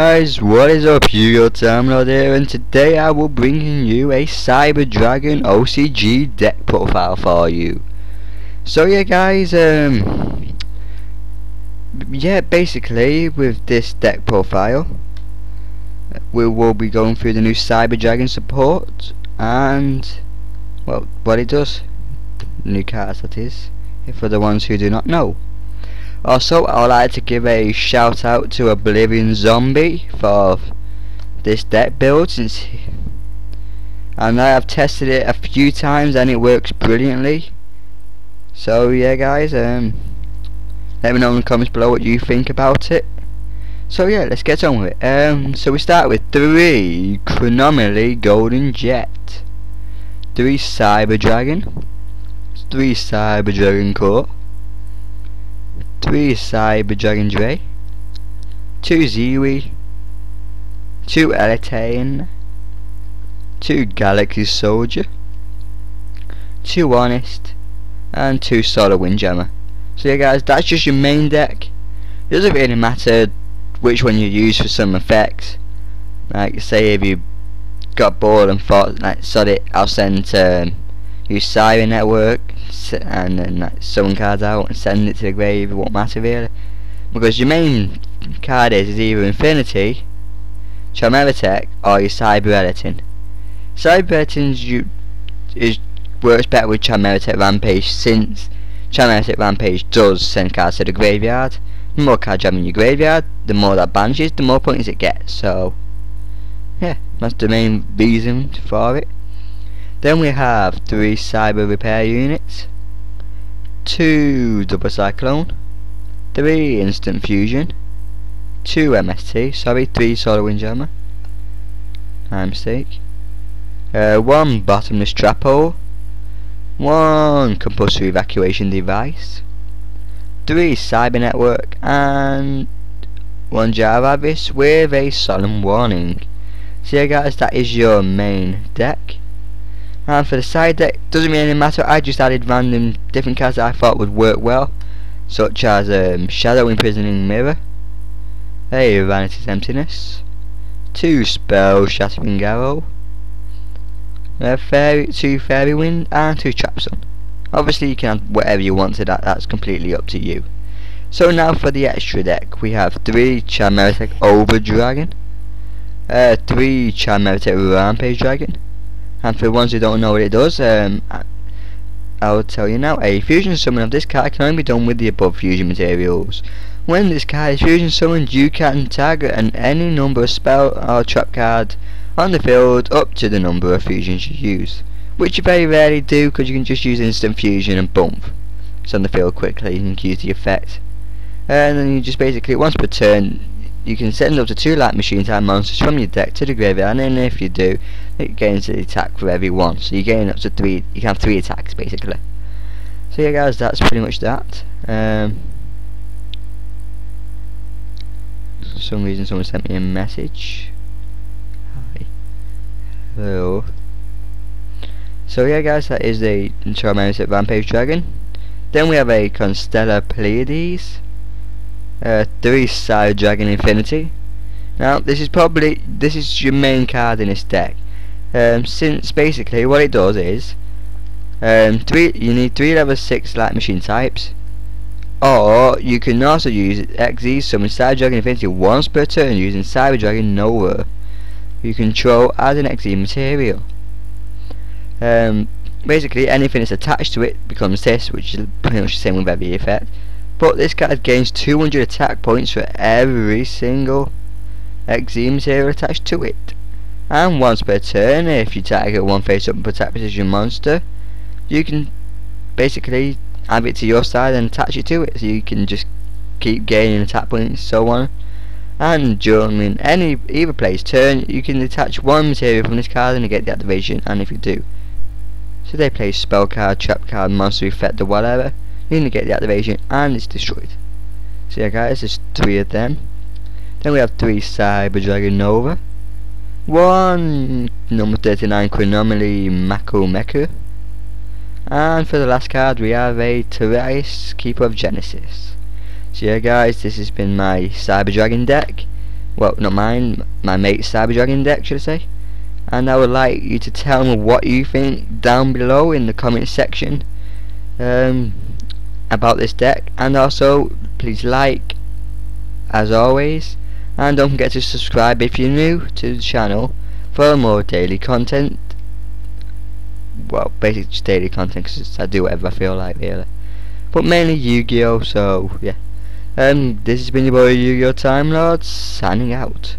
guys, what is up? Yu-Gi-Oh! Terminal here, and today I will bring you a Cyber Dragon OCG deck profile for you. So yeah guys, um, yeah basically with this deck profile, we will be going through the new Cyber Dragon support, and, well, what it does, new cards that is, for the ones who do not know. Also, I would like to give a shout out to Oblivion Zombie for this deck build since and I have tested it a few times and it works brilliantly. So yeah guys, um, let me know in the comments below what you think about it. So yeah, let's get on with it. Um, so we start with three Chronomaly Golden Jet, three Cyber Dragon, three Cyber Dragon Core, 3 Cyber Dragon Drei, 2 Zwei, 2 Eltanin, 2 Galaxy Soldier, 2 Honest, and 2 Solar Windjammer. So yeah guys, that's just your main deck. It doesn't really matter which one you use for some effects. Like say if you got bored and thought like sod it, I'll send um, use Cyber Network and then like, summon cards out and send it to the grave, it won't matter really. Because your main card is, is either Infinity, Chimeratech, or your Cyber Editing. Cyber Editing works better with Chimeratech Rampage since Chimeratech Rampage does send cards to the graveyard. The more cards you have in your graveyard, the more that banishes, the more points it gets. So, yeah, that's the main reason for it. Then we have three cyber repair units, two double cyclone, three instant fusion, two MST, sorry, three solar windjammer, my mistake, uh, one bottomless trap hole, one compulsory evacuation device, three cyber network, and one jar abyss with a solemn warning. So yeah guys, that is your main deck. And for the side deck, doesn't really matter, I just added random different cards that I thought would work well, such as um, Shadow Imprisoning Mirror, a Vanity's Emptiness, two Spell Shattering Arrow, a fairy, two Fairy Wind, and two Trap Zone. Obviously you can add whatever you want to that, that's completely up to you. So now for the extra deck, we have three Chimeric Over Dragon, uh, three Chimeratech Rampage Dragon, and for ones who don't know what it does, um, I'll tell you now. A fusion summon of this card can only be done with the above fusion materials. When this card is fusion summoned, you can tag an any number of spell or trap card on the field up to the number of fusions you use. Which you very rarely do because you can just use instant fusion and bump It's on the field quickly, can use the effect. And then you just basically, once per turn, you can send up to two light machine type monsters from your deck to the graveyard and if you do it gains the attack for every one. So you gain up to three you can have three attacks basically. So yeah guys that's pretty much that. Um, for some reason someone sent me a message. Hi. Hello. So yeah guys that is the Charmander Rampage Dragon. Then we have a Constellar Pleiades uh, three Cyber Dragon Infinity. Now this is probably this is your main card in this deck. Um, since basically what it does is um, three you need three level six light machine types, or you can also use Xyz summon Cyber Dragon Infinity once per turn using Cyber Dragon Nova. You control as an Xyz material. Um, basically anything that's attached to it becomes this, which is pretty much the same with every effect. But this card gains 200 attack points for every single Xyz material attached to it. And once per turn, if you target one face up and attack position monster, you can basically add it to your side and attach it to it. So you can just keep gaining attack points, so on. And during any either player's turn, you can detach one material from this card and get the activation. And if you do, so they play spell card, trap card, monster effect, or whatever you to get the activation and it's destroyed. So yeah guys, there's three of them. Then we have three Cyber Dragon Nova. One number 39 Chronomaly Machu Mech. And for the last card we have a Terrace Keeper of Genesis. So yeah guys, this has been my Cyber Dragon deck. well, not mine, my mate's Cyber Dragon deck, should I say? And I would like you to tell me what you think down below in the comment section um, about this deck, and also please like, as always, and don't forget to subscribe if you're new to the channel for more daily content. Well, basically just daily content because I do whatever I feel like really, but mainly Yu-Gi-Oh. So yeah. Um, this has been your boy Yu-Gi-Oh! Time Lord, signing out.